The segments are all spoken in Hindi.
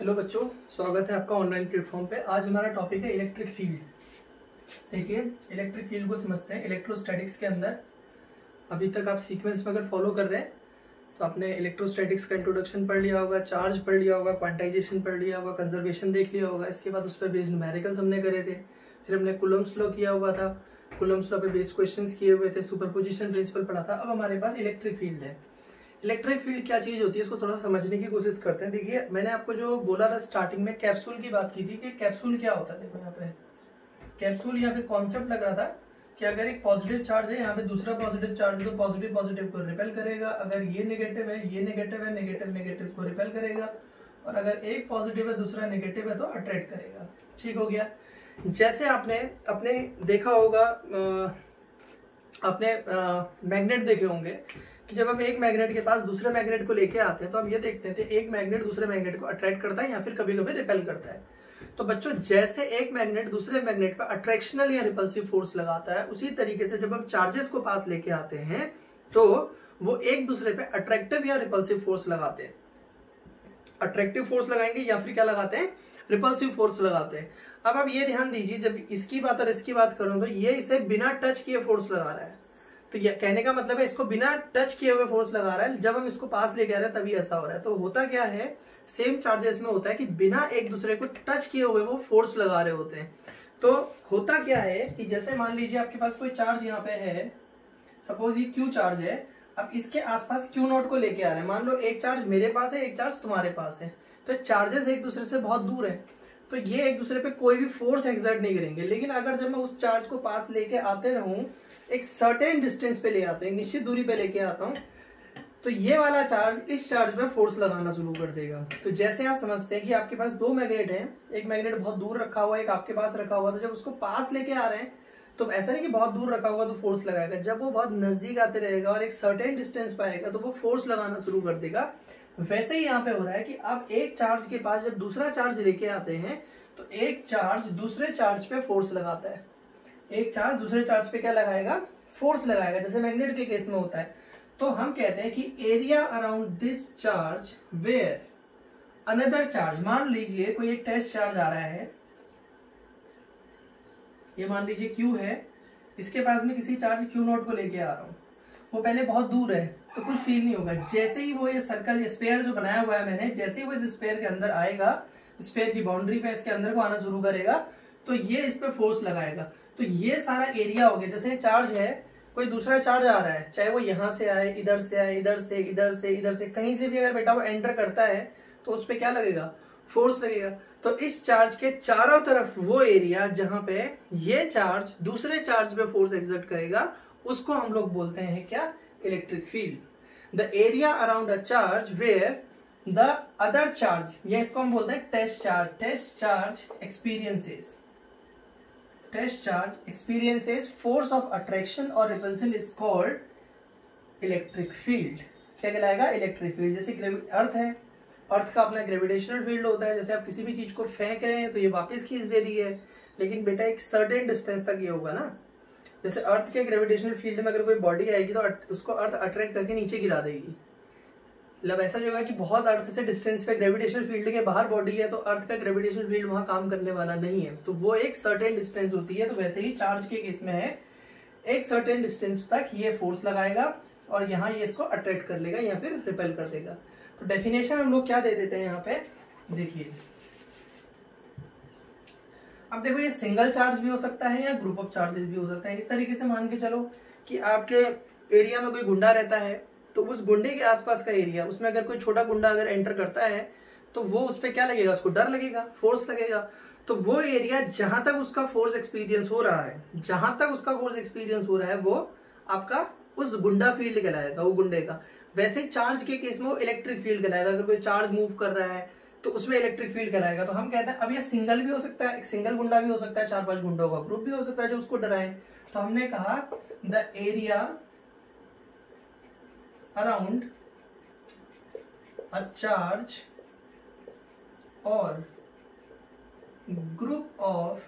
हेलो बच्चों, स्वागत है आपका ऑनलाइन प्लेटफॉर्म पे। आज हमारा टॉपिक है इलेक्ट्रिक फ़ील्ड देखिए इलेक्ट्रिक फ़ील्ड को समझते हैं इलेक्ट्रोस्टैटिक्स के अंदर। अभी तक आप सीक्वेंस में अगर फॉलो कर रहे हैं तो आपने इलेक्ट्रोस्टैटिक्स का इंट्रोडक्शन पढ़ लिया होगा चार्ज पढ़ लिया होगा क्वांटाइजेशन पढ़ लिया होगा कंजर्वेशन देख लिया होगा। इसके बाद उस पर बेस्ड न्यूमेरिकल्स हमने करे थे। फिर हमने कुलम स्लो किया हुआ था। कुलम स्लो पे बेस्ड क्वेश्चन किए हुए थे। सुपरपोजिशन प्रिंसिपल पढ़ा था। अब हमारे पास इलेक्ट्रिक फ़ील्ड है। इलेक्ट्रिक फ़ील्ड क्या चीज़ होती है, इसको थोड़ा समझने की कोशिश करते हैं। देखिए, मैंने आपको जो बोला था स्टार्टिंग में कैप्सूल की बात की थी कि कैप्सूल क्या होता है। देखो यहाँ पे। कैप्सूल यहाँ पे कॉन्सेप्ट लग रहा था कि अगर एक पॉजिटिव चार्ज है, यहाँ पे दूसरा पॉजिटिव चार्ज है तो पॉजिटिव पॉजिटिव को रिपेल करेगा। अगर ये नेगेटिव है, ये नेगेटिव है नेगेटिव नेगेटिव को रिपेल करेगा। और अगर एक पॉजिटिव है, दूसरा नेगेटिव है तो अट्रैक्ट करेगा। ठीक हो गया। जैसे आपने अपने देखा होगा अपने मैग्नेट देखे होंगे कि जब हम एक मैग्नेट के पास दूसरे मैग्नेट को लेके आते हैं तो हम ये देखते थे एक मैग्नेट दूसरे मैग्नेट को अट्रैक्ट करता है या फिर कभी कभी रिपेल करता है। तो बच्चों, जैसे एक मैग्नेट दूसरे मैग्नेट पर अट्रैक्शनल या रिपल्सिव फोर्स लगाता है, उसी तरीके से जब हम चार्जेस को पास लेके आते हैं तो वो एक दूसरे पे अट्रैक्टिव या रिपल्सिव फोर्स लगाते हैं। अट्रैक्टिव फोर्स लगाएँगे या फिर क्या लगाते हैं? रिपल्सिव फोर्स लगाते हैं। अब आप ये ध्यान दीजिए, जब इसकी बात और इसकी बात करूँ तो ये इसे बिना टच किए फोर्स लगा रहा है। तो ये कहने का मतलब है, इसको बिना टच किए हुए फोर्स लगा रहा है। जब हम इसको पास लेके आ रहे हैं, तभी ऐसा हो रहा है। तो होता क्या है सेम चार्जेस में होता है कि बिना एक दूसरे को टच किए हुए वो फोर्स लगा रहे होते हैं। तो होता क्या है कि जैसे मान लीजिए आपके पास कोई चार्ज यहाँ पे है सपोज़ ये क्यू चार्ज है, अब इसके आसपास क्यू नोट को लेके आ रहे हैं। मान लो एक चार्ज मेरे पास है, एक चार्ज तुम्हारे पास है। तो चार्जेस एक दूसरे से बहुत दूर है। तो ये एक दूसरे पे कोई भी फोर्स एक्सर्ट नहीं करेंगे। लेकिन अगर जब मैं उस चार्ज को पास लेके आते रहूँ एक सर्टेन डिस्टेंस पे ले आता हूँ निश्चित दूरी पे लेके आता हूँ। तो ये वाला चार्ज इस चार्ज पे फोर्स लगाना शुरू कर देगा। तो जैसे आप समझते हैं कि आपके पास दो मैग्नेट हैं, एक मैग्नेट बहुत दूर रखा हुआ है, एक आपके पास रखा हुआ था जब उसको पास लेके आ रहे हैं तो ऐसा नहीं कि बहुत दूर रखा हुआ तो फोर्स लगाएगा। जब वो बहुत नज़दीक आते रहेगा और एक सर्टेन डिस्टेंस पे आएगा तो वो फोर्स लगाना शुरू कर देगा। वैसे ही यहाँ पे हो रहा है कि आप एक चार्ज के पास जब दूसरा चार्ज लेके आते हैं तो एक चार्ज दूसरे चार्ज पे फोर्स लगाता है। एक चार्ज दूसरे चार्ज पे क्या लगाएगा? फोर्स लगाएगा, जैसे मैग्नेट के केस में होता है। तो हम कहते हैं कि area around this charge where another charge मान लीजिए कोई एक टेस्ट चार्ज आ रहा है। ये मान लीजिए क्यू है। इसके पास में किसी चार्ज क्यू नोट को लेके आ रहा हूँ। वो पहले बहुत दूर है तो कुछ फील नहीं होगा। जैसे ही वो ये सर्कल स्पेयर जो बनाया हुआ है मैंने, जैसे ही वो इस स्पेयर के अंदर आएगा स्पेयर की बाउंड्री पे इसके अंदर को आना शुरू करेगा तो ये इस पर फोर्स लगाएगा। तो ये सारा एरिया हो गया। जैसे चार्ज है, कोई दूसरा चार्ज आ रहा है, चाहे वो यहाँ से आए, इधर से आए, इधर से इधर से इधर से, कहीं से भी अगर बेटा वो एंटर करता है तो उस पर क्या लगेगा? फोर्स लगेगा। तो इस चार्ज के चारों तरफ़ वो एरिया जहाँ पे ये चार्ज दूसरे चार्ज पे फोर्स एग्जर्ट करेगा, उसको हम लोग बोलते हैं क्या? Electric field the area around a charge where the other charge ये इसको हम बोलते हैं test charge test charge experiences test charge experiences force of attraction or repulsion is called electric field. क्या कहलाएगा? इलेक्ट्रिक फ़ील्ड जैसे अर्थ है। अर्थ का अपना ग्रेविटेशनल फ़ील्ड होता है। जैसे आप किसी भी चीज़ को फेंक रहे हैं तो ये वापस खींच दे रही है। लेकिन बेटा एक सर्टेन डिस्टेंस तक ये होगा ना। जैसे अर्थ के ग्रेविटेशनल फ़ील्ड में अगर कोई बॉडी आएगी तो उसको अर्थ अट्रैक्ट करके नीचे गिरा देगी। मतलब ऐसा जो होगा कि बहुत अर्थ से डिस्टेंस पे ग्रेविटेशनल फ़ील्ड के बाहर बॉडी है तो अर्थ का ग्रेविटेशनल फ़ील्ड वहाँ काम करने वाला नहीं है। तो वो एक सर्टेन डिस्टेंस होती है तो वैसे ही चार्ज के केस में है। एक सर्टेन डिस्टेंस तक ये फोर्स लगाएगा और यहाँ ये इसको अट्रैक्ट कर लेगा या फिर रिपेल कर देगा। तो डेफिनेशन हम लोग क्या दे देते हैं यहाँ पे? देखिए। अब देखो, ये सिंगल चार्ज भी हो सकता है या ग्रुप ऑफ़ चार्जेस भी हो सकता है। इस तरीके से मान के चलो कि आपके एरिया में कोई गुंडा रहता है तो उस गुंडे के आसपास का एरिया उसमें अगर कोई छोटा गुंडा अगर एंटर करता है तो वो उस पर क्या लगेगा? उसको डर लगेगा? फोर्स लगेगा? तो वो एरिया जहाँ तक उसका फोर्स एक्सपीरियंस हो रहा है, जहाँ तक उसका फोर्स एक्सपीरियंस हो रहा है, वो आपका उस गुंडा फ़ील्ड कहलाएगा, वो गुंडे का। वैसे चार्ज के केस में वो इलेक्ट्रिक फ़ील्ड कहलाएगा। अगर कोई चार्ज मूव कर रहा है तो उसमें इलेक्ट्रिक फ़ील्ड कहलाएगा। तो हम कहते हैं, अब ये सिंगल भी हो सकता है सिंगल गुंडा भी हो सकता है, चार पाँच गुंडों का ग्रुप भी हो सकता है जो उसको डराए। तो हमने कहा the area around a charge or group of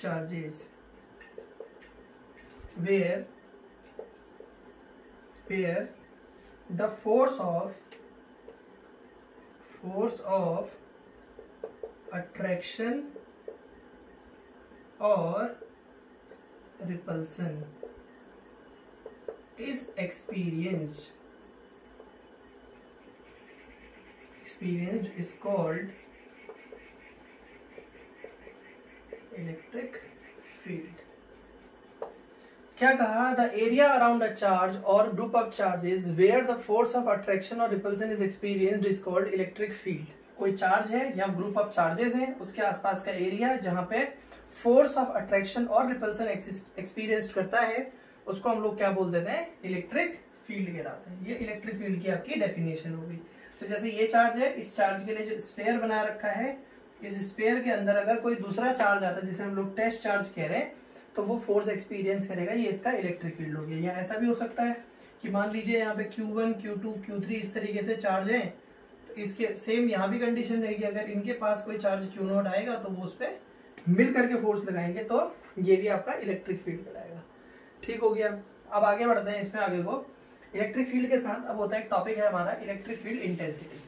charges where where the force of force of attraction or repulsion is experienced experienced is called electric field. क्या कहा? The area around a charge और group of charges where the force of attraction और repulsion is experienced is called electric field कोई चार्ज है या ग्रुप ऑफ़ चार्जेस है, उसके आसपास का एरिया जहाँ पे फोर्स ऑफ़ अट्रैक्शन और रिपल्सन एक्सपीरियंस करता है उसको हम लोग क्या बोल देते हैं इलेक्ट्रिक फ़ील्ड कहलाते हैं ये इलेक्ट्रिक फ़ील्ड की आपकी डेफिनेशन होगी। तो जैसे ये चार्ज है इस चार्ज के लिए जो स्पेयर बना रखा है इस स्पेयर के अंदर अगर कोई दूसरा चार्ज आता है जिसे हम लोग टेस्ट चार्ज कह रहे हैं तो वो फोर्स एक्सपीरियंस करेगा। ये इसका इलेक्ट्रिक फ़ील्ड हो गया। या ऐसा भी हो सकता है कि मान लीजिए यहाँ पे Q1, Q2, Q3 इस तरीके से चार्ज है तो इसके सेम यहाँ भी कंडीशन रहेगी। अगर इनके पास कोई चार्ज क्यू नोट आएगा तो वो उस पर मिल करके फोर्स लगाएँगे तो ये भी आपका इलेक्ट्रिक फ़ील्ड कराएगा ठीक हो गया। अब आगे बढ़ते हैं इसमें आगे को। इलेक्ट्रिक फ़ील्ड के साथ अब होता है एक टॉपिक है हमारा electric field intensity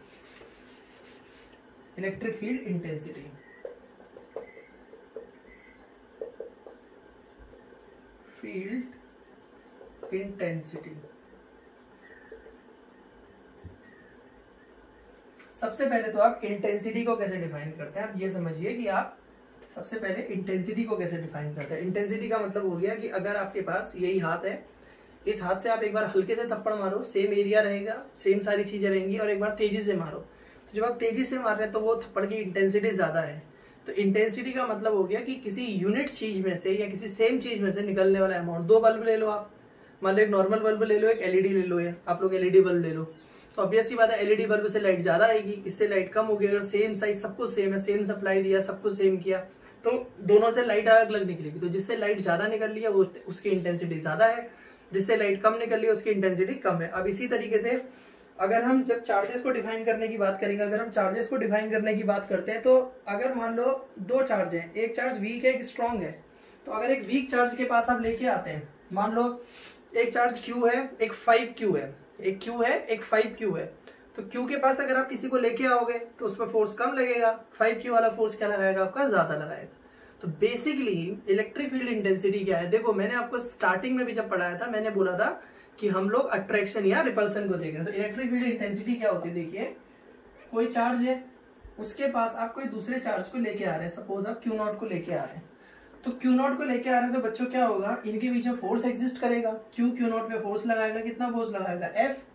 electric field intensity field intensity सबसे पहले तो आप इंटेंसिटी को कैसे डिफाइन करते हैं? आप ये समझिए कि आप सबसे पहले इंटेंसिटी को कैसे डिफाइन करते हैं? इंटेंसिटी का मतलब हो गया कि अगर आपके पास यही हाथ है, इस हाथ से आप एक बार हल्के से थप्पड़ मारो सेम एरिया रहेगा सेम सारी चीज़ें रहेंगी और एक बार तेज़ी से मारो। तो जब आप तेज़ी से मार रहे हैं तो वो थप्पड़ की इंटेंसिटी ज़्यादा है। तो इंटेंसिटी का मतलब हो गया कि किसी यूनिट चीज़ में से या किसी सेम चीज़ में से निकलने वाला अमाउंट दो बल्ब ले लो आप। मान लो एक नॉर्मल बल्ब ले लो, एक एलईडी ले लो या आप लोग एलईडी बल्ब ले लो। तो ऑब्वियस सी बात है एलईडी बल्ब से लाइट ज़्यादा आएगी, इससे लाइट कम होगी अगर सेम साइज़ सब कुछ सेम है सेम सप्लाई दिया सब कुछ सेम किया। तो दोनों से लाइट अलग अलग निकलेगी। तो जिससे लाइट ज़्यादा निकल रही है, वो उसकी इंटेंसिटी ज़्यादा है। जिससे लाइट कम निकल रही है, उसकी इंटेंसिटी कम है। अब इसी तरीके से अगर हम जब चार्जेस को डिफाइन करने की बात करेंगे, अगर हम चार्जेस को डिफाइन करने की बात करते हैं तो अगर मान लो दो चार्ज हैं, एक चार्ज वीक है, एक स्ट्रांग है तो अगर एक वीक चार्ज के पास आप लेके आते हैं, मान लो एक चार्ज क्यू है, एक फाइव क्यू है, एक क्यू है, एक फाइव क्यू है तो क्यू के पास अगर आप किसी को लेके आओगे तो उस पर फोर्स कम लगेगा। फाइव क्यू वाला फोर्स क्या लगाएगा? आपका ज़्यादा लगाएगा। तो बेसिकली इलेक्ट्रिक फ़ील्ड इंटेंसिटी क्या है? देखो, मैंने आपको स्टार्टिंग में भी जब पढ़ाया था, मैंने बोला था कि हम लोग अट्रैक्शन या रिपल्सन को देख रहे हैं। तो इलेक्ट्रिक फ़ील्ड इंटेंसिटी क्या होती है? देखिए, कोई चार्ज है, उसके पास आप कोई दूसरे चार्ज को लेके आ रहे हैं। सपोज़ आप क्यू नॉट को लेके आ रहे हैं। तो क्यू नॉट को लेके आ रहे हैं तो बच्चों, क्या होगा? इनके बीच में फोर्स एग्जिस्ट करेगा। क्यू क्यू नॉट पे फोर्स लगाएगा। कितना फोर्स लगाएगा? एफ़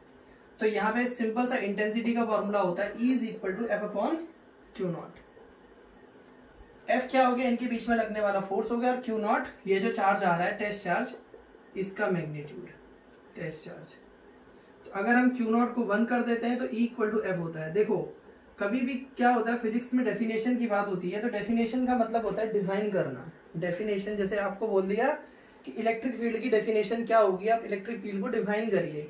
तो यहाँ पे सिंपल सा इंटेंसिटी का फॉर्मूला होता है is equal to F upon Q not F क्या हो गया? इनके बीच में लगने वाला फोर्स हो गया और क्यू नॉट ये जो चार्ज आ रहा है टेस्ट चार्ज इसका मैग्नीट्यूड टेस्ट चार्ज तो अगर हम क्यू नॉट को वन कर देते हैं तो इक्वल टू एफ़ होता है। देखो, कभी भी क्या होता है फिजिक्स में डेफिनेशन की बात होती है तो डेफिनेशन का मतलब होता है डिफाइन करना। डेफिनेशन जैसे आपको बोल दिया कि इलेक्ट्रिक फ़ील्ड की डेफिनेशन क्या होगी, आप इलेक्ट्रिक फ़ील्ड को डिफाइन करिए।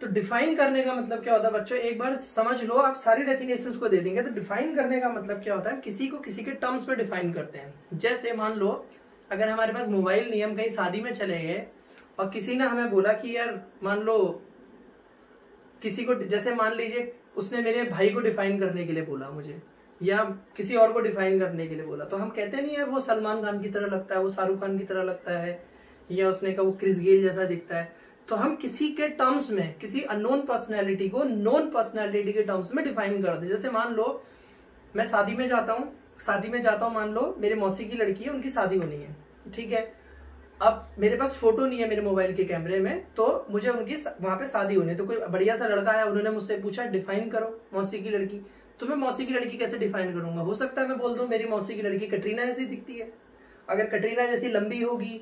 तो डिफाइन करने का मतलब क्या होता है बच्चों? एक बार समझ लो, आप सारी डेफिनेशन को दे देंगे तो डिफाइन करने का मतलब क्या होता है? किसी को किसी के टर्म्स में डिफाइन करते हैं। जैसे मान लो, अगर हमारे पास मोबाइल नियम कहीं शादी में चले गए, और किसी ने हमें बोला कि यार, मान लो, किसी को, जैसे मान लीजिए, उसने मेरे भाई को डिफाइन करने के लिए बोला मुझे, या किसी और को डिफाइन करने के लिए बोला तो हम कहते नहीं, यार, वो सलमान खान की तरह लगता है, वो शाहरुख खान की तरह लगता है, या उसने कहा, वो क्रिस गेल जैसा दिखता है। तो हम किसी के टर्म्स में, किसी अननोन पर्सनैलिटी को नोन पर्सनैलिटी के टर्म्स में डिफाइन कर दे। जैसे मान लो, मैं शादी में जाता हूँ, शादी में जाता हूँ, मान लो, मेरे मौसी की लड़की है, उनकी शादी होनी है, ठीक है? अब मेरे पास फ़ोटो नहीं है मेरे मोबाइल के कैमरे में तो मुझे उनकी वहाँ पे शादी होनी है। तो कोई बढ़िया सा लड़का है उन्होंने मुझसे पूछा डिफाइन करो मौसी की लड़की। तो मैं मौसी की लड़की कैसे डिफाइन करूँगा? हो सकता है मैं बोल दू, मेरी मौसी की लड़की कटरीना जैसी दिखती है। अगर कटरीना जैसी लंबी होगी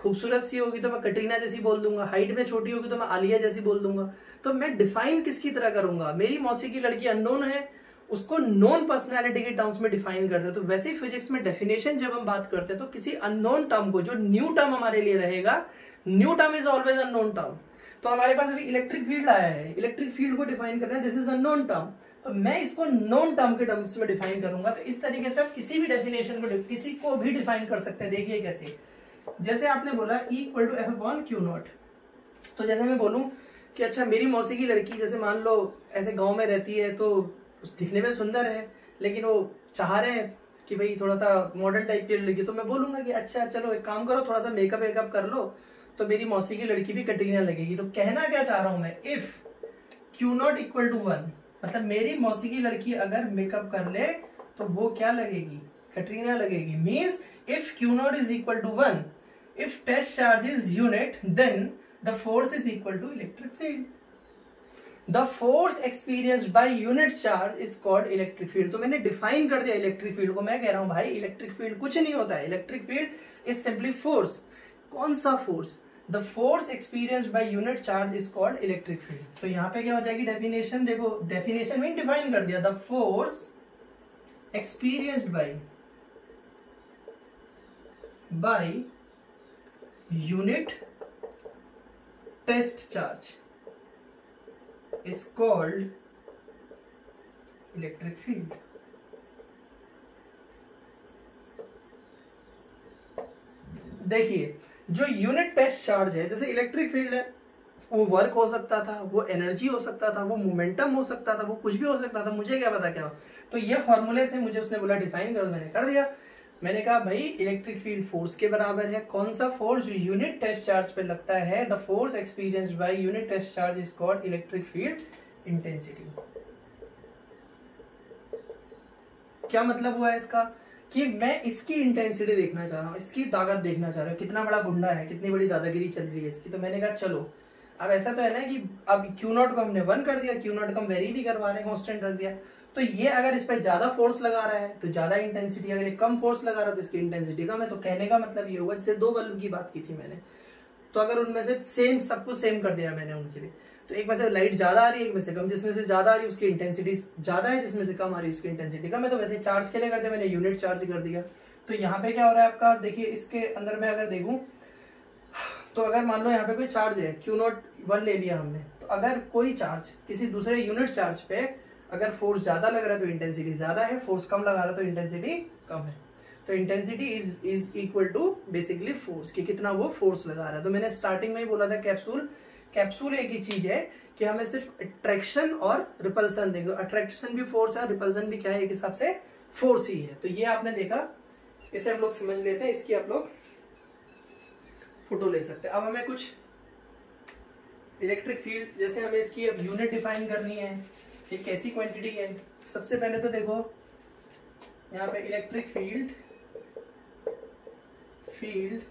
खूबसूरत सी होगी तो मैं कटरीना जैसी बोल दूँगा हाइट में छोटी होगी तो मैं आलिया जैसी बोल दूँगा। तो मैं डिफाइन किसकी तरह करूँगा? मेरी मौसी की लड़की अननोन है, उसको नॉन पर्सनैलिटी के टर्म्स में डिफाइन करते हैं। तो वैसे ही फिजिक्स में डेफिनेशन जब हम बात करते हैं तो किसी अननोन टर्म को, जो न्यू टर्म हमारे लिए रहेगा new term is always unknown term तो हमारे पास अभी इलेक्ट्रिक फ़ील्ड आया है इलेक्ट्रिक फ़ील्ड को डिफाइन करना है दिस इज़ अननोन टर्म तो मैं इसको नॉन टर्म के टर्म्स में डिफाइन करूँगा तो इस तरीके से आप किसी भी डेफिनेशन को, किसी को भी डिफाइन कर सकते हैं, देखिए कैसे। जैसे आपने बोला equal to F upon Q not तो जैसे मैं बोलूँ कि अच्छा मेरी मौसी की लड़की जैसे मान लो ऐसे गाँव में रहती है तो दिखने में सुंदर है, लेकिन वो चाह रहे हैं कि भाई थोड़ा सा मॉडर्न टाइप की लड़की तो मैं बोलूँगा कि अच्छा चलो एक काम करो, थोड़ा सा मेकअप वेकअप कर लो तो मेरी मौसी की लड़की भी कटरीना लगेगी। तो कहना क्या चाह रहा हूँ मैं? If Q not equal to one मतलब मेरी मौसी की लड़की अगर मेकअप कर ले तो वो क्या लगेगी? कटरीना लगेगी। Means if Q not is equal to one if test charge is unit then the force is equal to electric field the force experienced by unit charge is called electric field तो मैंने डिफाइन कर दिया इलेक्ट्रिक फ़ील्ड को। मैं कह रहा हूँ, भाई इलेक्ट्रिक फ़ील्ड कुछ नहीं होता है। Electric field is simply force कौन सा force the force experience by unit charge is called electric field तो यहाँ पे क्या हो जाएगी डेफिनेशन देखो डेफिनेशन में डिफाइन कर दिया। The force experienced by by unit test charge is called electric field देखिए, जो यूनिट टेस्ट चार्ज है, जैसे इलेक्ट्रिक फ़ील्ड है, वो वर्क हो सकता था, वो एनर्जी हो सकता था, वो मोमेंटम हो सकता था, वो कुछ भी हो सकता था, मुझे क्या पता क्या तो ये फॉर्मूले से मुझे उसने बोला डिफाइन करो मैंने कर दिया। मैंने कहा, भाई इलेक्ट्रिक फ़ील्ड फोर्स के बराबर है। कौन सा फोर्स जो यूनिट टेस्ट चार्ज पे लगता है? The force experience by unit test charge is called electric field intensity क्या मतलब हुआ है इसका? कि मैं इसकी इंटेंसिटी देखना चाह रहा हूँ, इसकी ताकत देखना चाह रहा हूँ। कितना बड़ा गुंडा है, कितनी बड़ी दादागिरी चल रही है इसकी। तो मैंने कहा, चलो, अब ऐसा तो है ना कि अब क्यू नॉट को हमने वन कर दिया क्यू नॉट को हम वेरी नहीं करवा रहे हैं कॉन्स्टेंट रख दिया। तो ये अगर इस पर ज़्यादा फोर्स लगा रहा है तो ज़्यादा इंटेंसिटी अगर कम फोर्स लगा रहा है तो इसकी इंटेंसिटी कम है। तो कहने का मतलब ये हुआ जैसे दो बल्ब की बात की थी मैंने। तो अगर उनमें से सेम सब कुछ सेम कर दिया मैंने उनके लिए। तो एक में से लाइट ज़्यादा आ रही है, एक में से कम। जिसमें से ज़्यादा आ रही है, उसकी इंटेंसिटी ज़्यादा है, जिसमें से कम आ रही है, उसकी इंटेंसिटी कम है। तो वैसे चार्ज के लिए करते मैंने यूनिट चार्ज कर दिया। तो यहाँ पे क्या हो रहा है आपका? देखिए, इसके अंदर में अगर देखूँ तो अगर मान लो यहाँ पे कोई चार्ज है क्यू नॉट वन ले लिया हमने तो अगर कोई चार्ज किसी दूसरे यूनिट चार्ज पे अगर फोर्स ज़्यादा लग रहा है तो इंटेंसिटी ज़्यादा है फोर्स कम लगा रहा है तो इंटेंसिटी कम है। तो intensity is is equal to basically force कि कितना वो फोर्स लगा रहा है। तो मैंने स्टार्टिंग में ही बोला था कैप्सूल कैप्सूल एक ही चीज़ है कि हमें सिर्फ़ अट्रैक्शन और रिपल्सन देंगे अट्रैक्शन भी फोर्स है रिपल्सन भी क्या है? एक हिसाब से फोर्स ही है। तो ये आपने देखा, इसे हम लोग समझ लेते हैं, इसकी आप लोग फ़ोटो ले सकते हैं। अब हमें कुछ इलेक्ट्रिक फ़ील्ड जैसे हमें इसकी अब यूनिट डिफाइन करनी है। ये कैसी क्वांटिटी है? सबसे पहले तो देखो, यहाँ पे electric field field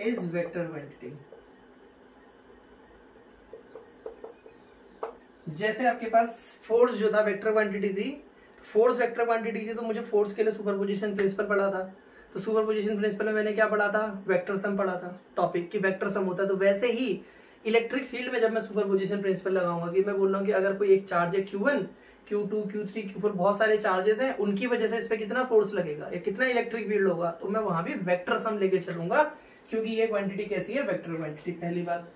is vector quantity जैसे आपके पास फोर्स जो था वेक्टर क्वांटिटी थी फोर्स वेक्टर क्वांटिटी थी तो मुझे फोर्स के लिए सुपरपोजिशन प्रिंसिपल पढ़ा था। तो सुपरपोजिशन प्रिंसिपल में मैंने क्या पढ़ा था? वेक्टर सम पढ़ा था। टॉपिक की वेक्टर सम होता है तो वैसे ही इलेक्ट्रिक फ़ील्ड में जब मैं सुपरपोजिशन प्रिंसिपल लगाऊँगा कि मैं बोल रहा हूँ कि अगर कोई एक चार्ज है Q one Q two Q three Q four बहुत सारे चार्जेस हैं, उनकी वजह से इस पर कितना फोर्स लगेगा? या कितना इलेक्ट्रिक फ़ील्ड होगा? तो मैं वहाँ भी वेक्टर सम लेके चलूँगा, क्योंकि ये क्वांटिटी कैसी है? वेक्टर क्वांटिटी पहली बात।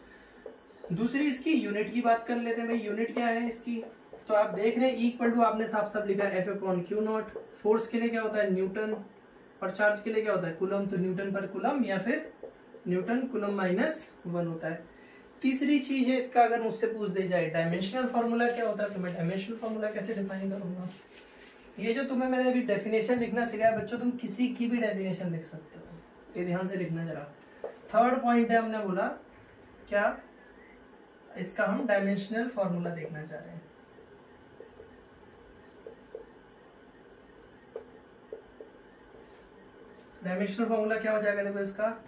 दूसरी इसकी यूनिट की बात कर लेते हैं भाई। यूनिट क्या है इसकी? तो आप देख रहे हैं इक्वल टू आपने साफ़ साफ़ लिखा F upon Q not force के लिए क्या होता है? न्यूटन और चार्ज के लिए क्या होता है? कुलम तो न्यूटन पर कुलम या फिर न्यूटन कुलम माइनस वन होता है। तीसरी चीज़ है, इसका अगर मुझसे पूछ दे जाए डायमेंशनल फॉर्मूला क्या होता है? तो मैं डायमेंशनल फॉर्मूला कैसे डिफाइन करूँगा? ये जो तुम्हें मैंने अभी डेफिनेशन लिखना सिखाया, बच्चों, तुम किसी की भी डेफिनेशन लिख सकते हो। ये ध्यान से लिखना जरा। थर्ड पॉइंट है, हमने बोला, क्या? इसका हम डायमेंशनल फॉर्मूला देखना चाह रहे हैं। डायमेंशनल फॉर्मूला क्या हो जाएगा? देखो इसका।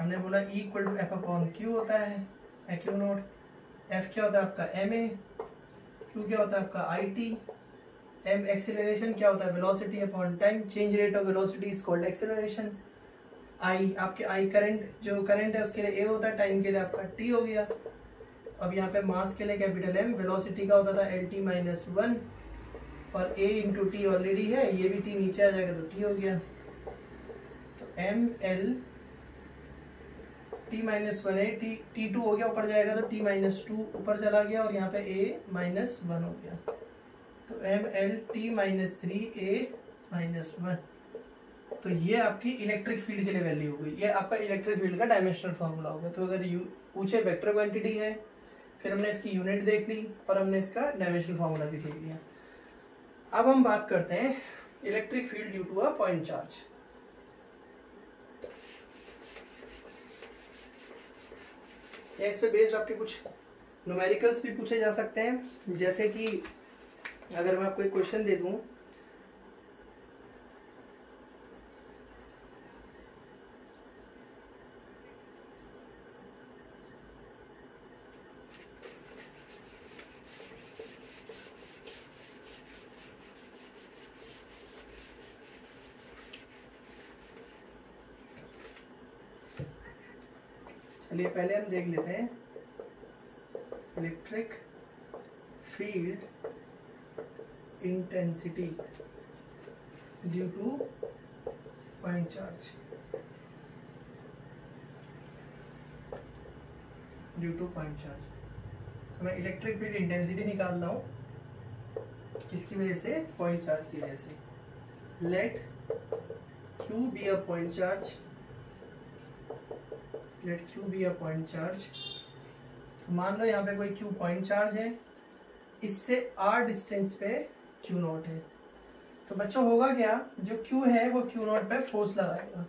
हमने बोला equal to F upon Q होता है। Q note? एफ़ क्या होता है आपका? एम ए क्यू क्या होता है आपका? आई टी एम एक्सेलरेशन क्या होता है? Velocity upon time change rate of velocity is called acceleration I आपके आई करंट जो करंट है, उसके लिए ए होता है टाइम के लिए आपका टी हो गया। अब यहाँ पे मास के लिए कैपिटल एम वेलोसिटी का होता था एल टी माइनस वन और ए इंटू टी ऑलरेडी है, ये भी टी नीचे आ जाएगा तो टी हो गया। तो M L T minus one है टी टी टू हो गया, ऊपर जाएगा तो टी माइनस टू ऊपर चला गया और यहाँ पे ए माइनस वन हो गया। तो M L T minus three A minus one तो ये आपकी इलेक्ट्रिक फ़ील्ड के लिए वैल्यू हो गई। ये आपका इलेक्ट्रिक फ़ील्ड का डायमेंशनल फॉर्मूला होगा तो अगर यू पूछे वेक्टर क्वांटिटी है, फिर हमने इसकी यूनिट देख ली और हमने इसका डायमेंशनल फॉर्मूला भी देख लिया। अब हम बात करते हैं electric field due to a point charge या इस पे बेस्ड आपके कुछ नोमेरिकल्स भी पूछे जा सकते हैं। जैसे कि अगर मैं आपको एक क्वेश्चन दे दूँ चलिए, पहले हम देख लेते हैं। Electric field intensity due to point charge due to point charge तो मैं इलेक्ट्रिक फ़ील्ड इंटेंसिटी निकाल रहा हूँ। किसकी वजह से? पॉइंट चार्ज की वजह से। Let Q be a point charge let Q be a point charge तो मान लो यहाँ पे कोई क्यू पॉइंट चार्ज है। इससे आर डिस्टेंस पे क्यू नॉट है। तो बच्चों होगा क्या? जो क्यू है, वो क्यू नॉट पे फोर्स लगाएगा।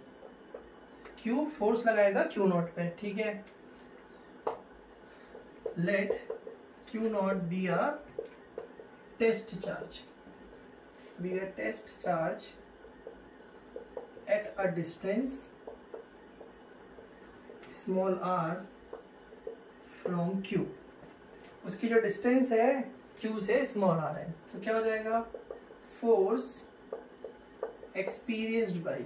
क्यू फोर्स लगाएगा क्यू नॉट पे, ठीक है? Let Q not be a test charge be a test charge at a distance small R from Q उसकी जो डिस्टेंस है क्यू से स्मॉल आर है। तो क्या हो जाएगा? Force experienced by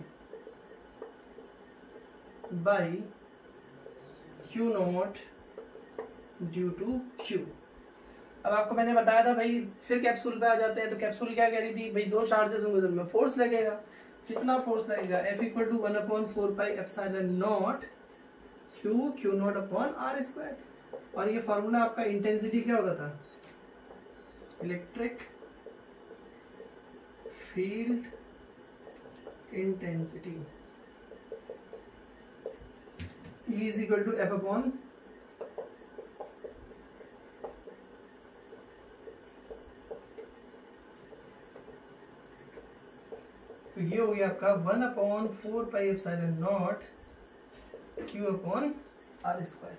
by Q not due to Q अब आपको मैंने बताया था भाई, फिर कैप्सूल पे आ जाते हैं तो कैप्सूल क्या कह रही थी? भाई, दो चार्जेस होंगे उनमें फोर्स लगेगा। कितना फोर्स लगेगा? F equal to one upon four pi epsilon not Q Q not upon R square और ये फॉर्मूला आपका इंटेंसिटी क्या होता था? Electric field intensity is equal to F upon तो ये हो गया आपका one upon four pi epsilon not Q upon R square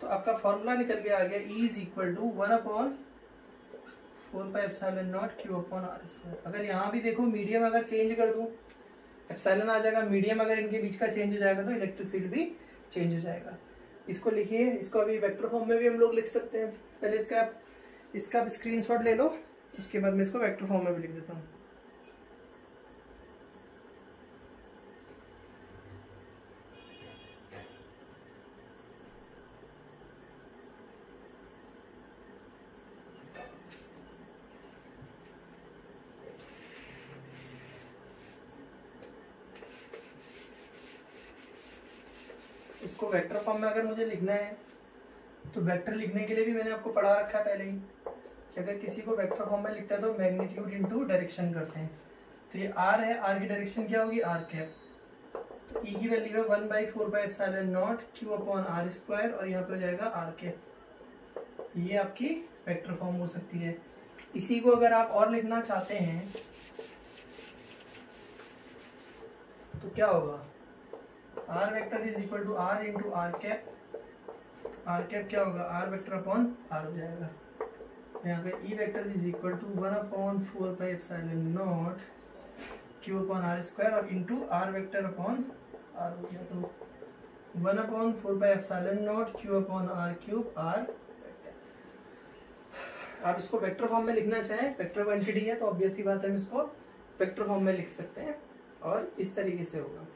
तो आपका फॉर्मूला निकल के आ गया E is equal to one upon four pi epsilon not Q upon R square अगर यहाँ भी देखो मीडियम अगर चेंज कर दूँ एप्सिलॉन आ जाएगा मीडियम अगर इनके बीच का चेंज हो जाएगा तो इलेक्ट्रिक फ़ील्ड भी चेंज हो जाएगा। इसको लिखिए, इसको अभी वेक्टर फॉर्म में भी हम लोग लिख सकते हैं। पहले इसका इसका आप स्क्रीनशॉट ले लो, उसके बाद मैं इसको वेक्टर फॉर्म में भी लिख देता हूँ। इसको वेक्टर फॉर्म में अगर मुझे लिखना है तो वेक्टर लिखने के लिए भी मैंने आपको पढ़ा रखा है पहले ही कि अगर किसी को वेक्टर फॉर्म में लिखता है तो मैग्नीट्यूड इनटू डायरेक्शन करते हैं। तो ये आर है आर की डायरेक्शन क्या होगी? आर कैप तो ई की वैल्यू है one by four by epsilon not Q upon R square और यहाँ पे हो जाएगा आर कैप ये आपकी वेक्टर फॉर्म हो सकती है। इसी को अगर आप और लिखना चाहते हैं तो क्या होगा? R vector is equal to R into R cap R cap क्या होगा? आर वेक्टर अपॉन आर हो जाएगा। यहाँ पे E vector is equal to one upon four by epsilon not Q upon R square और into R vector upon R हो गया। तो one upon four by epsilon not Q upon R cube R आप इसको वेक्टर फॉर्म में लिखना चाहें वेक्टर क्वांटिटी है तो ऑब्वियस ही बात है हम इसको वेक्टर फॉर्म में लिख सकते हैं और इस तरीके से होगा।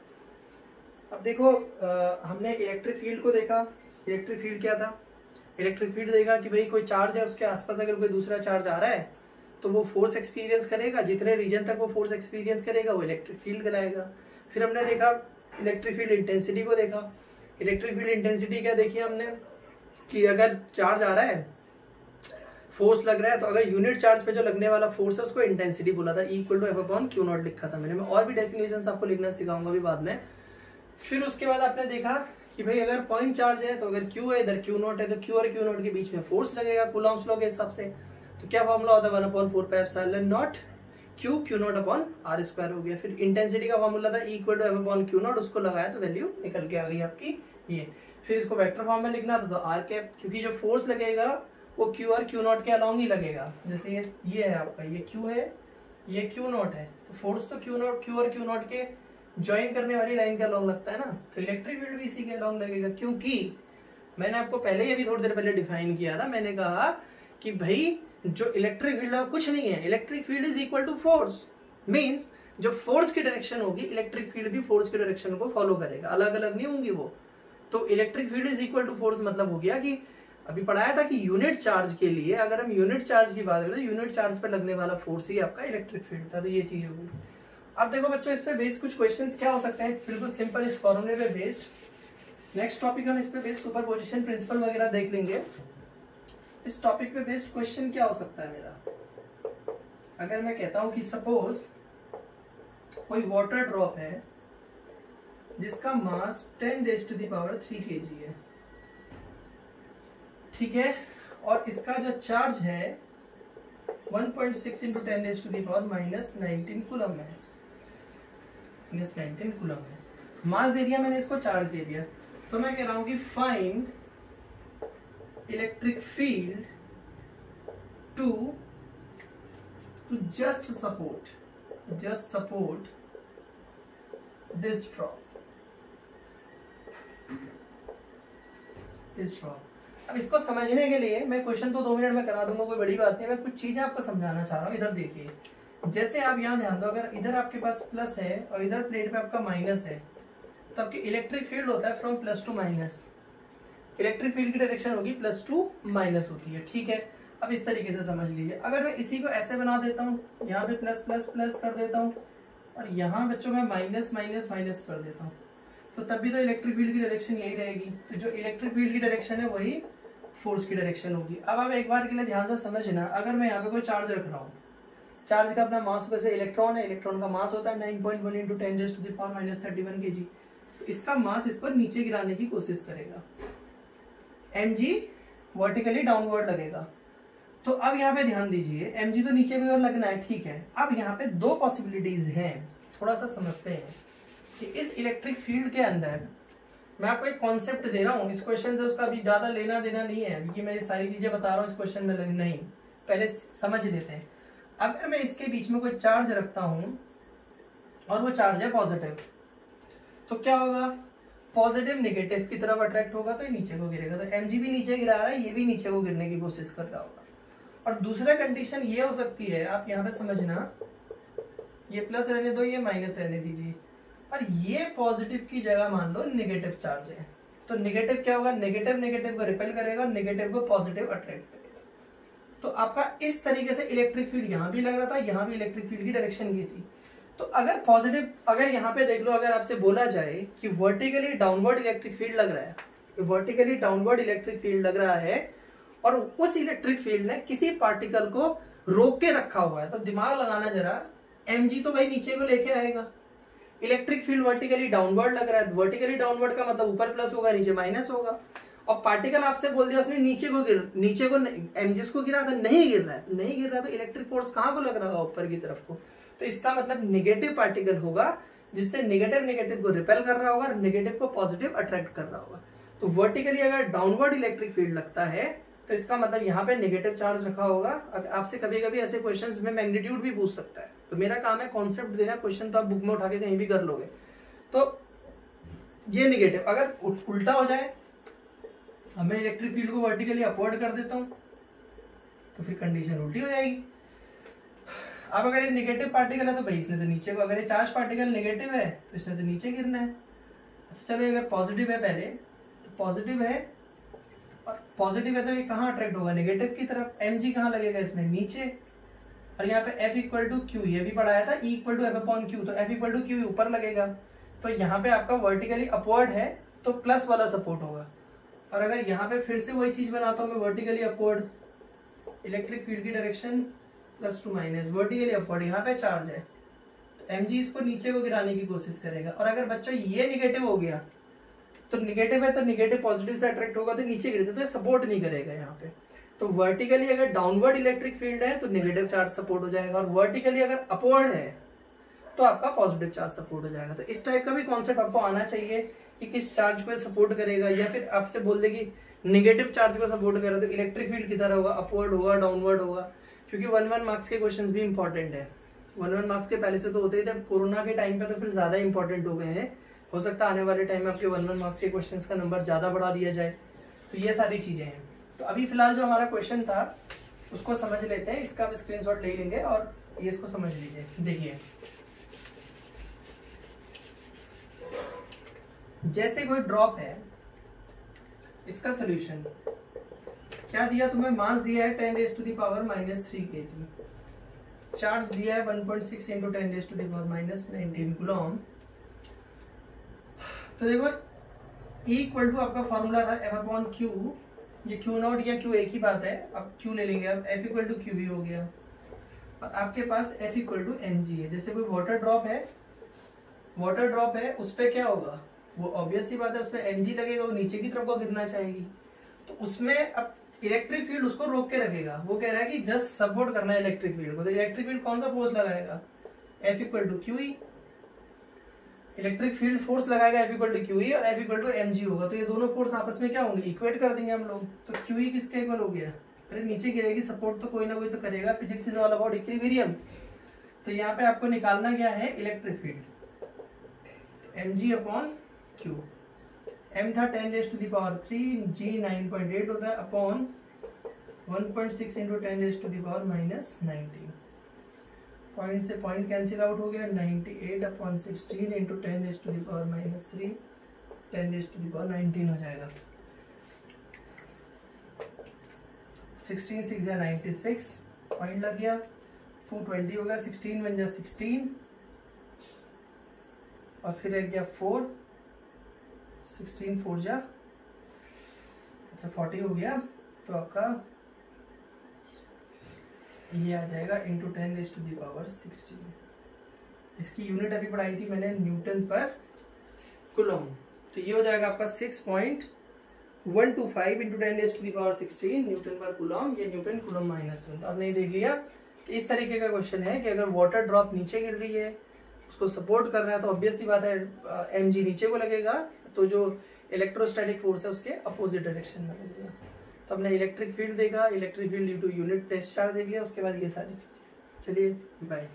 अब देखो आ, हमने इलेक्ट्रिक फ़ील्ड को देखा। इलेक्ट्रिक फ़ील्ड क्या था? इलेक्ट्रिक फ़ील्ड देखा कि भाई कोई चार्ज है उसके आसपास अगर कोई दूसरा चार्ज आ रहा है तो वो फोर्स एक्सपीरियंस करेगा। जितने रीजन तक वो फोर्स एक्सपीरियंस करेगा वो इलेक्ट्रिक फ़ील्ड कराएगा फिर हमने देखा इलेक्ट्रिक फ़ील्ड इंटेंसिटी को देखा। इलेक्ट्रिक फ़ील्ड इंटेंसिटी क्या देखी हमने? कि अगर चार्ज आ रहा है फोर्स लग रहा है तो अगर यूनिट चार्ज पे जो लगने वाला फोर्स है उसको इंटेंसिटी बोला था। Equal to F upon Q not लिखा था मैंने। मैं और भी डेफिनेशन आपको लिखना सिखाऊँगा भी बाद में। फिर उसके बाद आपने देखा कि भाई अगर पॉइंट चार्ज है तो अगर क्यू है, इधर क्यू नॉट है तो क्यू और क्यू नॉट के बीच में फोर्स लगेगा कुलॉम्स लॉ के हिसाब से। तो क्या फॉर्मूला होता है? One upon four pi epsilon not Q Q not upon R square हो गया। फिर इंटेंसिटी का फॉर्मूला था equal to F upon Q not उसको लगाया तो वैल्यू निकल के आ गई आपकी ये। फिर इसको वेक्टर फॉर्म में लिखना था तो आर कैप क्योंकि जो फोर्स लगेगा, वो क्यू आर क्यू नॉट के अलॉन्ग ही लगेगा। जैसे ये ये है आपका, ये क्यू है, ये क्यू नॉट है। तो फोर्स तो क्यू नॉट क्यू और क्यू नॉट के ज्वाइन करने वाली लाइन का लॉन्ग लगता है ना? तो इलेक्ट्रिक फ़ील्ड भी इसी के लॉन्ग लगेगा, क्योंकि मैंने आपको पहले ही अभी थोड़ी देर पहले डिफाइन किया था, मैंने कहा कि भाई, जो इलेक्ट्रिक फ़ील्ड है कुछ नहीं है। Electric field is equal to force means जो फोर्स की डायरेक्शन होगी इलेक्ट्रिक फ़ील्ड भी फोर्स की डायरेक्शन को फॉलो करेगा। अलग अलग नहीं होंगी वो। तो electric field is equal to force मतलब हो गया कि अभी पढ़ाया था कि यूनिट चार्ज के लिए, अगर हम यूनिट चार्ज की बात करें तो यूनिट चार्ज पर लगने वाला फोर्स ही आपका इलेक्ट्रिक फ़ील्ड था। तो ये चीज़ होगी अब देखो बच्चों, इस पे बेस्ड कुछ क्वेश्चंस क्या हो सकते हैं? बिल्कुल सिंपल इस फॉर्मूले पे बेस्ड नेक्स्ट टॉपिक हम इस पे बेस्ड सुपरपोजिशन प्रिंसिपल वगैरह देख लेंगे. इस टॉपिक पे बेस्ड क्वेश्चन क्या हो सकता है मेरा? अगर मैं कहता हूँ कि सपोज़ कोई वाटर ड्रॉप है, जिसका mass ten days to the power 3 KG है. ठीक है? और इसका जो चार्ज है 1.6 point six into ten days to the power minus nineteen coulomb है. माइनस नाइनटीन कुलम है। मास दे दिया मैंने इसको चार्ज दे दिया। तो मैं कह रहा हूँ कि find electric field to to just support just support this drop this drop अब इसको समझने के लिए मैं क्वेश्चन तो दो मिनट में करा दूँगा, कोई बड़ी बात नहीं मैं कुछ चीज़ें आपको समझाना चाह रहा हूँ। इधर देखिए। जैसे आप यहाँ ध्यान दो, अगर इधर आपके पास प्लस है और इधर प्लेट पे आपका माइनस है तो आपकी इलेक्ट्रिक फ़ील्ड होता है from plus to minus electric field की डायरेक्शन होगी प्लस टू माइनस होती है, ठीक है? अब इस तरीके से समझ लीजिए। अगर मैं इसी को ऐसे बना देता हूँ, यहाँ पे प्लस प्लस प्लस कर देता हूँ, और यहाँ बच्चों में माइनस माइनस माइनस कर देता हूँ तो तब भी तो इलेक्ट्रिक फ़ील्ड की डायरेक्शन यही रहेगी। तो जो इलेक्ट्रिक फ़ील्ड की डायरेक्शन है वही फोर्स की डायरेक्शन होगी। अब आप एक बार के लिए ध्यान से समझना अगर मैं यहाँ पे कोई चार्ज रख रहा हूँ चार्ज का अपना मास कैसे इलेक्ट्रॉन है, इलेक्ट्रॉन का मास होता है nine point one into ten raise to the power minus thirty one kg तो इसका मास इस पर नीचे गिराने की कोशिश करेगा। एम जी वर्टिकली डाउनवर्ड लगेगा। तो अब यहाँ पे ध्यान दीजिए एम जी तो नीचे भी और लगना है, ठीक है। अब यहाँ पे दो पॉसिबिलिटीज हैं। थोड़ा सा समझते हैं कि इस इलेक्ट्रिक फ़ील्ड के अंदर मैं आपको एक कॉन्सेप्ट दे रहा हूँ। इस क्वेश्चन से उसका अभी ज़्यादा लेना देना नहीं है। क्योंकि मैं ये सारी चीज़ें बता रहा हूँ, इस क्वेश्चन में नहीं। पहले समझ लेते हैं। अगर मैं इसके बीच में कोई चार्ज रखता हूँ, और वो चार्ज है पॉजिटिव तो क्या होगा? पॉजिटिव निगेटिव की तरफ़ अट्रैक्ट होगा तो ये नीचे को गिरेगा। तो एम भी नीचे गिरा रहा है, ये भी नीचे को गिरने की कोशिश कर रहा होगा। और दूसरा कंडीशन ये हो सकती है, आप यहाँ पे समझना, ये प्लस रहने दो, ये माइनस रहने दीजिए। और ये पॉजिटिव की जगह मान लो निगेटिव चार्ज है। तो नेगेटिव क्या होगा? नेगेटिव नेगेटिव को रिपेल करेगा नेगेटिव को पॉजिटिव अट्रैक्ट तो आपका इस तरीके से इलेक्ट्रिक फ़ील्ड यहाँ भी लग रहा था, यहाँ भी इलेक्ट्रिक फ़ील्ड की डायरेक्शन की थी। तो अगर पॉजिटिव अगर यहाँ पे देख लो, अगर आपसे बोला जाए कि वर्टिकली डाउनवर्ड इलेक्ट्रिक फ़ील्ड लग रहा है वर्टिकली डाउनवर्ड इलेक्ट्रिक फ़ील्ड लग रहा है, और उस इलेक्ट्रिक फ़ील्ड ने किसी पार्टिकल को रोक के रखा हुआ है तो दिमाग लगाना जरा एम तो भाई नीचे को लेके आएगा। इलेक्ट्रिक फ़ील्ड वर्टिकली डाउनवर्ड लग रहा है वर्टिकली डाउनवर्ड का मतलब ऊपर प्लस होगा, नीचे माइनस होगा। और पार्टिकल आपसे बोल दिया, उसने नीचे को गिर, नीचे को एमजिस को गिरा था, नहीं गिर रहा है, नहीं गिर रहा तो इलेक्ट्रिक फोर्स कहाँ को लग रहा होगा ऊपर की तरफ़ को? तो इसका मतलब निगेटिव पार्टिकल होगा, जिससे निगेटिव निगेटिव को रिपेल कर रहा होगा निगेटिव को पॉजिटिव अट्रैक्ट कर रहा होगा। तो वर्टिकली अगर डाउनवर्ड इलेक्ट्रिक फ़ील्ड लगता है तो इसका मतलब यहाँ पे नेगेटिव चार्ज रखा होगा। आपसे कभी कभी ऐसे क्वेश्चंस में मैग्नीट्यूड भी पूछ सकता है। तो मेरा काम है कॉन्सेप्ट देना क्वेश्चन तो आप बुक में उठा के कहीं भी कर लोगे। तो ये निगेटिव अगर उल्टा हो जाए अब मैं इलेक्ट्रिक फ़ील्ड को वर्टिकली अपवर्ड कर देता हूँ तो फिर कंडीशन उल्टी हो जाएगी। अब अगर ये निगेटिव पार्टिकल है तो भाई इसने तो नीचे को, अगर ये चार्ज पार्टिकल नेगेटिव है तो इसने तो नीचे गिरना है। अच्छा चलो अगर पॉजिटिव है पहले तो पॉजिटिव है, और पॉजिटिव है तो ये कहाँ अट्रैक्ट होगा? नेगेटिव की तरफ़। एम जी कहाँ लगेगा इसमें? नीचे। और यहाँ पे एफ़ इक्वल टू क्यू ये भी पढ़ाया था E equal to F upon Q तो एफ़ इक्वल टू क्यू ऊपर लगेगा। तो यहाँ पे आपका वर्टिकली अपवर्ड है तो प्लस वाला सपोर्ट होगा। और अगर यहाँ पे फिर से वही चीज़ बनाता हूँ मैं वर्टिकली अपवर्ड इलेक्ट्रिक फ़ील्ड की direction plus to minus vertically upward यहाँ पे चार्ज है। तो एमजी इसको नीचे को गिराने की कोशिश करेगा। और अगर बच्चा ये निगेटिव हो गया तो निगेटिव है तो निगेटिव पॉजिटिव से अट्रैक्ट होगा तो नीचे गिरते तो सपोर्ट नहीं करेगा यहाँ पे। तो वर्टिकली अगर डाउनवर्ड इलेक्ट्रिक फ़ील्ड है तो नेगेटिव चार्ज सपोर्ट हो जाएगा। और वर्टिकली अगर अपवर्ड है तो आपका पॉजिटिव चार्ज सपोर्ट हो जाएगा। तो इस टाइप का भी कॉन्सेप्ट आपको आना चाहिए। कि किस चार्ज को सपोर्ट करेगा या फिर आपसे बोल दे कि निगेटिव चार्ज को सपोर्ट करे तो इलेक्ट्रिक फ़ील्ड किधर होगा? अपवर्ड होगा डाउनवर्ड होगा? क्योंकि वन वन मार्क्स के क्वेश्चन भी इंपॉर्टेंट है। वन वन मार्क्स के पहले से तो होते ही थे कोरोना के टाइम पे तो फिर ज़्यादा इंपॉर्टेंट हो गए हैं। हो सकता है आने वाले टाइम में आपके वन वन मार्क्स के क्वेश्चन का नंबर ज़्यादा बढ़ा दिया जाए। तो ये सारी चीज़ें हैं। तो अभी फ़िलहाल जो हमारा क्वेश्चन था, उसको समझ लेते हैं, इसका स्क्रीन शॉट ले लेंगे और ये इसको समझ लीजिए। देखिए। जैसे कोई ड्रॉप है, इसका सोल्यूशन क्या दिया तुम्हें? मास दिया है ten raise to the power minus three kg. Charge दिया है one point six into ten raise to the power minus nineteen coulomb तो देखो इक्वल टू आपका फॉर्मूला था एफ़ अपॉन क्यू ये क्यू नॉट या क्यू एक ही बात है, अब क्यू ले लेंगे, अब एफ़ इक्वल टू क्यू भी हो गया। और आपके पास F equal to N G है। जैसे कोई वाटर ड्रॉप है वाटर ड्रॉप है, उस पर क्या होगा? वो ऑब्वियस ही बात है, उसमें एनजी लगेगा, वो नीचे की तरफ़ को गिरना चाहेगी। तो उसमें अब इलेक्ट्रिक फ़ील्ड उसको रोक के रखेगा। वो कह रहा है कि जस्ट सपोर्ट करना है इलेक्ट्रिक फ़ील्ड को। तो इलेक्ट्रिक फ़ील्ड कौन सा फोर्स लगाएगा? F equal to Q electric field force लगाएगा एफ़ इक्वल टू क्यू और F equal to M G होगा। तो ये दोनों फोर्स आपस में क्या होंगे? इक्वेट कर देंगे हम लोग। तो क्यू ई किसके इक्वल हो गया? अरे नीचे गिरेगी सपोर्ट तो कोई ना कोई तो करेगा। Physics is all about equilibrium तो यहाँ पे आपको निकालना क्या है? Electric field M G upon Q M था ten raise to the power three G nine point eight होता है upon one point six into ten raise to the power minus nineteen point से पॉइंट कैंसिल आउट हो गया ninety eight upon sixteen into ten raise to the power minus three ten raise to the power nineteen हो जाएगा। सिक्सटीन सिक्स या नाइन्टी सिक्स पॉइंट लग गया टू ट्वेंटी हो गया सिक्सटीन बन जा सिक्सटीन और फिर रह गया फोर सिक्सटीन फोर जा। अच्छा फोर्टी हो गया। तो आपका ये आ जाएगा into ten raise to the power sixteen इसकी यूनिट अभी पढ़ाई थी मैंने न्यूटन पर। कुलम तो ये हो जाएगा आपका six point one two five into ten raised to the power sixteen newton per coulomb ये न्यूटन कुलम माइनस वन अब नहीं देख लिया। इस तरीके का क्वेश्चन है कि अगर वाटर ड्रॉप नीचे गिर रही है, उसको सपोर्ट कर रहा है तो ऑब्वियसली बात है एम नीचे को लगेगा। तो जो इलेक्ट्रोस्टैटिक फोर्स है उसके अपोजिट डायरेक्शन में लगेगा तो हमने इलेक्ट्रिक फ़ील्ड देखा electric field due to unit test charge देख लिया उसके बाद ये सारी चीज़ें। चलिए बाय